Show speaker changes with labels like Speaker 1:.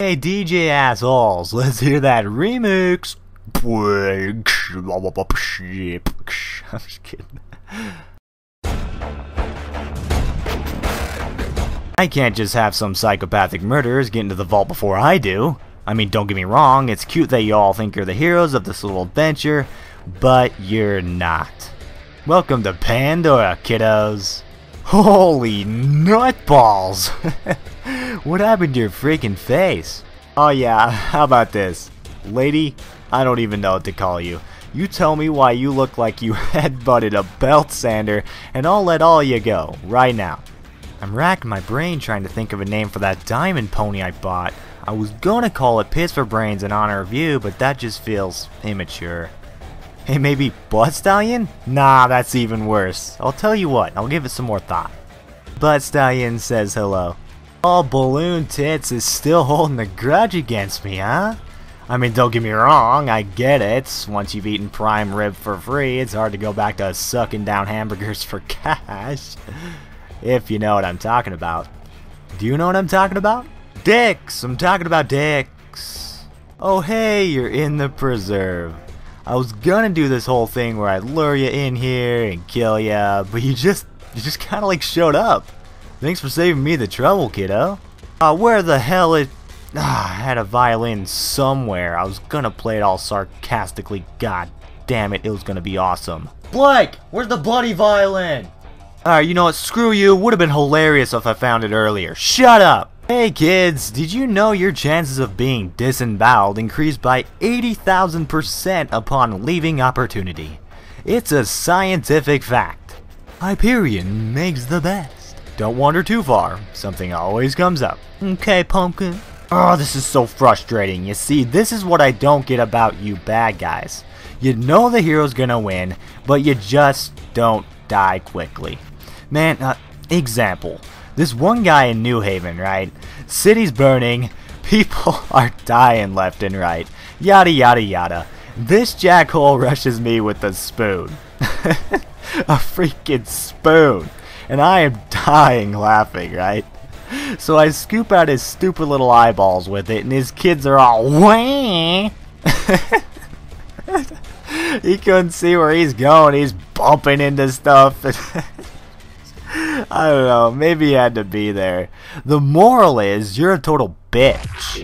Speaker 1: Hey DJ assholes, let's hear that remix. I'm just kidding. I can't just have some psychopathic murderers get into the vault before I do. I mean, don't get me wrong, it's cute that you all think you're the heroes of this little adventure, but you're not. Welcome to Pandora, kiddos. Holy nutballs! what happened to your freaking face? Oh yeah, how about this? Lady, I don't even know what to call you. You tell me why you look like you headbutted a belt sander, and I'll let all you go, right now. I'm racking my brain trying to think of a name for that diamond pony I bought. I was gonna call it Pits for Brains in honor of you, but that just feels immature. Hey, maybe Butt Stallion? Nah, that's even worse. I'll tell you what, I'll give it some more thought. Butt Stallion says hello. Oh, Balloon Tits is still holding a grudge against me, huh? I mean, don't get me wrong, I get it. Once you've eaten prime rib for free, it's hard to go back to sucking down hamburgers for cash. if you know what I'm talking about. Do you know what I'm talking about? Dicks! I'm talking about dicks. Oh hey, you're in the preserve. I was gonna do this whole thing where I'd lure you in here and kill you, but you just, you just kinda like showed up. Thanks for saving me the trouble, kiddo. Uh, where the hell is... Ah, I had a violin somewhere. I was gonna play it all sarcastically. God damn it, it was gonna be awesome. Blake, where's the bloody violin? Alright, you know what, screw you. Would have been hilarious if I found it earlier. Shut up! Hey kids, did you know your chances of being disemboweled increase by 80,000% upon leaving opportunity? It's a scientific fact. Hyperion makes the best. Don't wander too far, something always comes up. Okay, pumpkin. Oh, this is so frustrating. You see, this is what I don't get about you bad guys. You know the hero's gonna win, but you just don't die quickly. Man, uh, example. This one guy in New Haven, right? City's burning, people are dying left and right, yada yada yada. This jackhole rushes me with a spoon. a freaking spoon. And I am dying laughing, right? So I scoop out his stupid little eyeballs with it, and his kids are all wah. he couldn't see where he's going. He's bumping into stuff. I don't know. Maybe he had to be there. The moral is, you're a total bitch.